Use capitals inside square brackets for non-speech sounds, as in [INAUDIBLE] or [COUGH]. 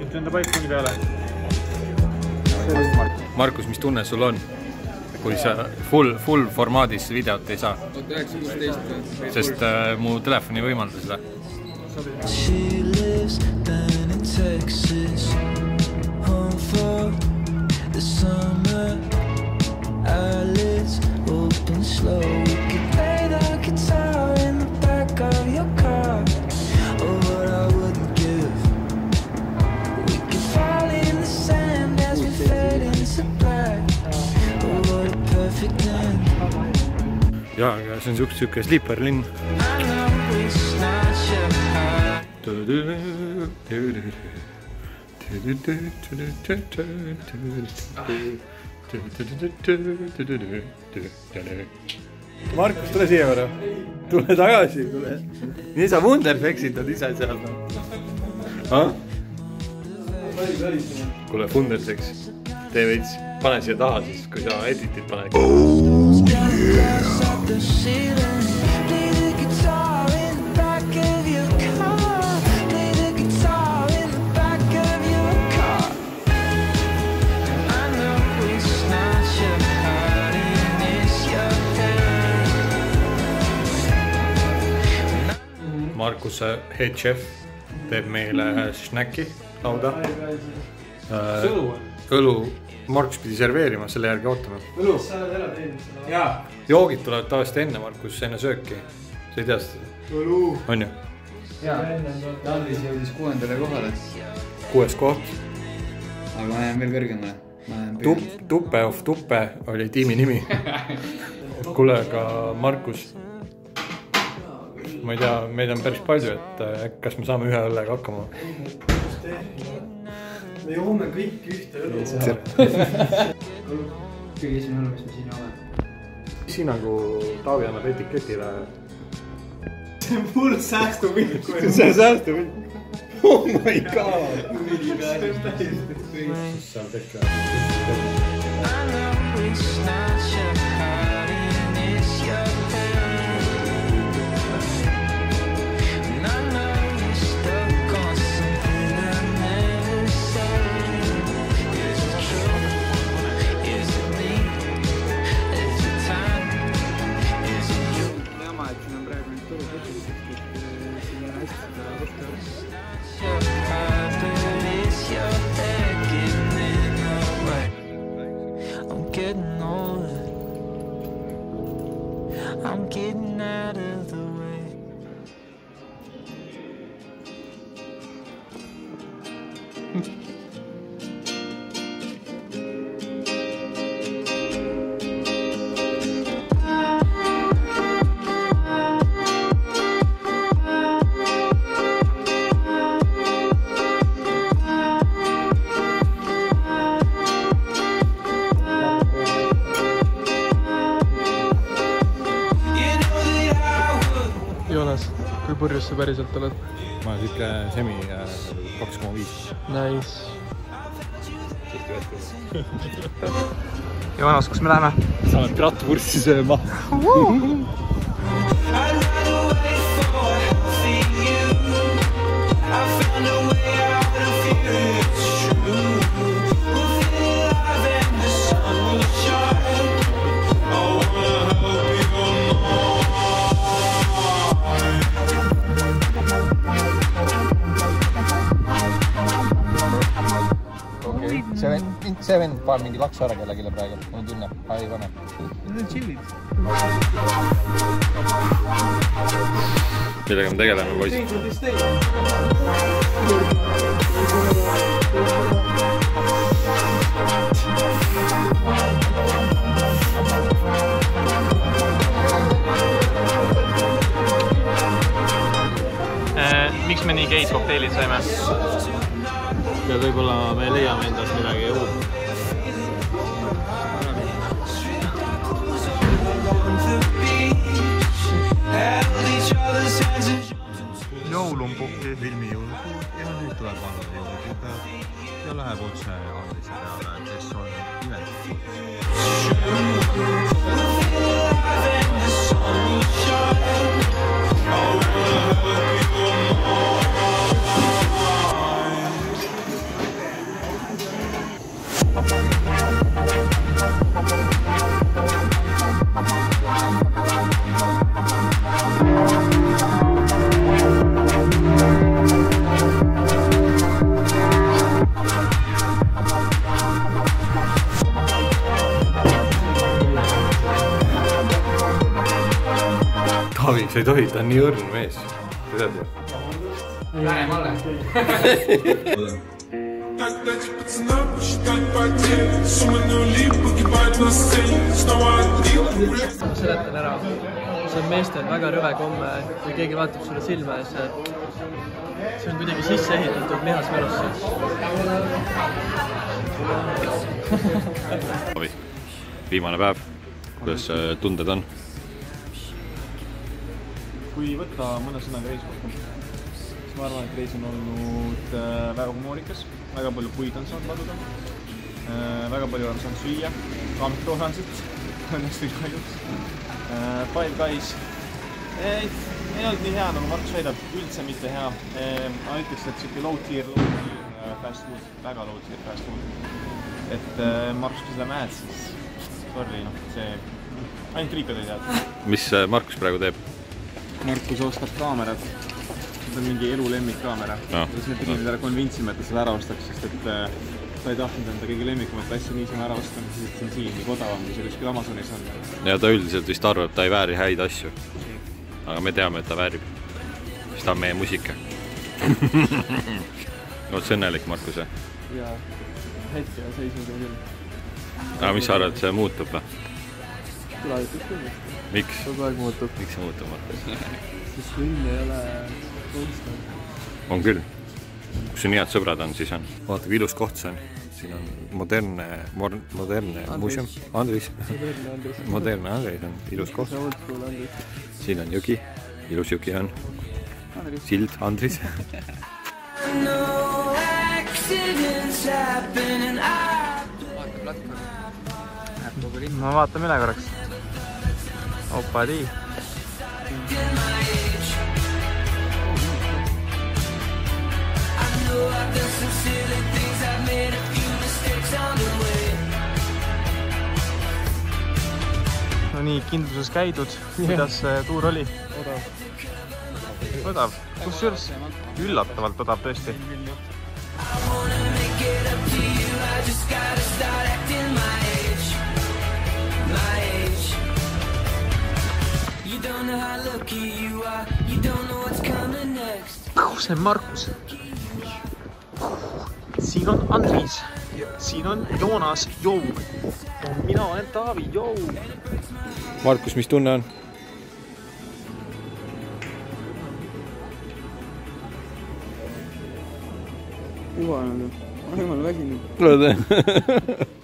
ütle enda paikuni peale. Markus, mis tunne sul on, kui sa full, full formaadis videot ei saa, sest äh, mu telefon ei võimalda seda. She lives down in Texas, jaa, aga see on siuke, siuke heart. Markus, tule siia korra. tule tagasi, tule. nii sa Wunderfexitad ise seal noh. kuule, Wunderfex, tee veits, pane siia taha siis, kui sa edit'id paned. Up the ceiling, play the guitar in the back of your car. Play the guitar in the back of your car. I know it's not your heart and it's your head. Markuse head chef teeb meile snäkki lauda. õlu, Markus pidi serveerima, selle järgi ootame. jaa. joogid tulevad tavaliselt enne Markus, enne sööki. sa ei tea seda? on ju? jaa, Tarvis jõudis kuuendale kohale, kuues koht. aga ma jään veel kõrgemale. Tupp, Tuppe of Tuppe oli tiimi nimi. [LAUGHS] kuule, aga Markus. ma ei tea, meid on päris palju, et äh, kas me saame ühe õllega hakkama? Me joome kõik ühte õlu. kõige esimene õlu, mis me siin joome. hinnangu Taavi annab etiketile. see on full säästupilk. see on säästupilk. Oh my god. seal tekib. I I'm getting out of Joonas, kui purjus sa päriselt oled? ma olen siuke semi äh, kaks koma viis. Nice. Joonas, kus me läheme? sa oled krattvurssi sööma. [LAUGHS] see vend, see vend paneb mingi laksu ära kellelegi praegu, mul on tunne, ei pane. Need on tšillid. millega me tegeleme, poisid? miks me nii geid kokteilid saime? Ja võib-olla me leiame endas midagi uut. The beach. Held each other's hands and jõulumpuhki filmijulgu ja nüüd tuleb vaadata jõulupuhke ja läheb otse Andrise peale, kes on imelikult. Sa ei tohi, ta on nii õrn mees, sa tead ju. Läänemaale. ma seletan ära. see on meestel väga rõve komme, kui keegi vaatab sulle silma ja see, see on kuidagi sisse ehitatud lihasvalusse. viimane päev, kuidas äh, tunded on? Kui võtta mõne sõnaga reis kokku, siis ma arvan, et reis on olnud äh, väga humoorikas, väga palju puid on saanud laduda äh,. väga palju olen saanud süüa, ka McDonaldsit, õnneks või kahjuks äh,. Five Guys ei, ei olnud nii hea, nagu Markus väidab, üldse mitte hea äh,. ma ütleks, et sihuke low tier, low tier äh, fast food, väga low tier fast food. et äh, Markus, kui sa näed, siis sorry, noh, see ainult riikad ei tea mis äh, Markus praegu teeb? Markus ostab kaamerat. see on mingi elu lemmikkaamera no.. siis me pidime teda convince ima, et ta selle ära ostaks, sest et äh, ta ei tahtnud enda kõige lemmikumat asja niisama ära osta, sest see on siin nii odavam, kui see kuskil Amazonis on. ja ta üldiselt vist arvab, ta ei vääri häid asju. aga me teame, et ta väärib. sest ta on meie musika. oled sa õnnelik, Markus või? ja hetke seisuga küll. aga mis sa arvad, see muutub või? tulevikus küll, miks? kogu aeg muutub, miks see muutub, Markus? [LAUGHS] sest õnn ei ole konstantne. on küll. kui sul nii head sõbrad on, siis on. vaata, kui ilus koht see on. siin on modernne, modernne muuseum. Andris, Modernne Andris on ilus koht siin on jõgi, ilus jõgi on. Andres. sild, Andris. [LAUGHS] No accidents happen and I ma vaatame üle korraks. The way. no nii, kindluses käidud, kuidas see tuur oli? odav. odav, kusjuures üllatavalt odav tõesti. Kus see Markus? siin on Andris, siin on Joonas, jou. mina olen Taavi, jou. Markus, mis tunne on? puhanud ma olen jumala väsinud. oled [LAUGHS]